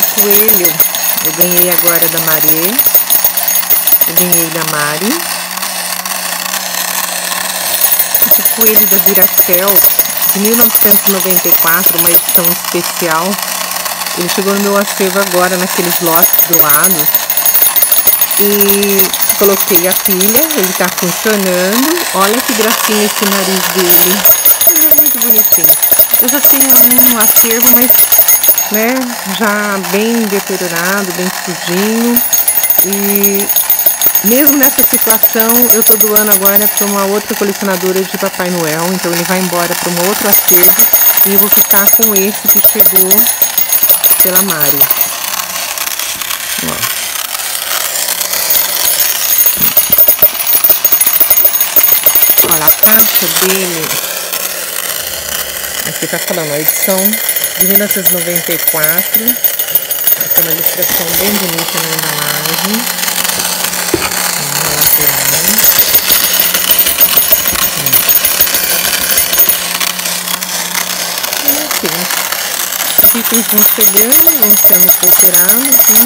coelho eu ganhei agora da Marie. Eu ganhei da Mari. Esse coelho da Viracel, de 1994, uma edição especial. Ele chegou no meu acervo agora, naqueles lotes doados. E coloquei a pilha, ele tá funcionando. Olha que gracinha esse nariz dele. É muito bonitinho. Eu já tinha um acervo, mas né, já bem deteriorado, bem sujinho. E mesmo nessa situação, eu tô doando agora para uma outra colecionadora de Papai Noel, então ele vai embora para um outro acervo e eu vou ficar com esse que chegou pela Mari. Olha a caixa dele. Aqui tá falando a edição de 1994. Tem uma ilustração bem bonita na embalagem. Lateral. Aqui. Os itens vão chegando, vão sendo procurados, né?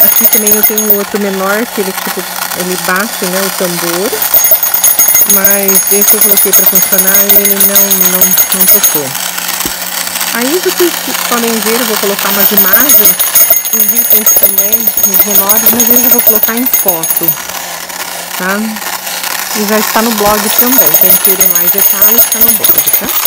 Aqui também eu tenho outro menor que ele, tipo, ele bate, né, o tambor. Mas esse eu coloquei para funcionar e ele não, não, não tocou. Aí vocês podem ver, eu vou colocar umas imagens, os itens também, os menores, mas eu vou colocar em foto, tá? E já está no blog também, quem querer mais detalhes está no blog, tá?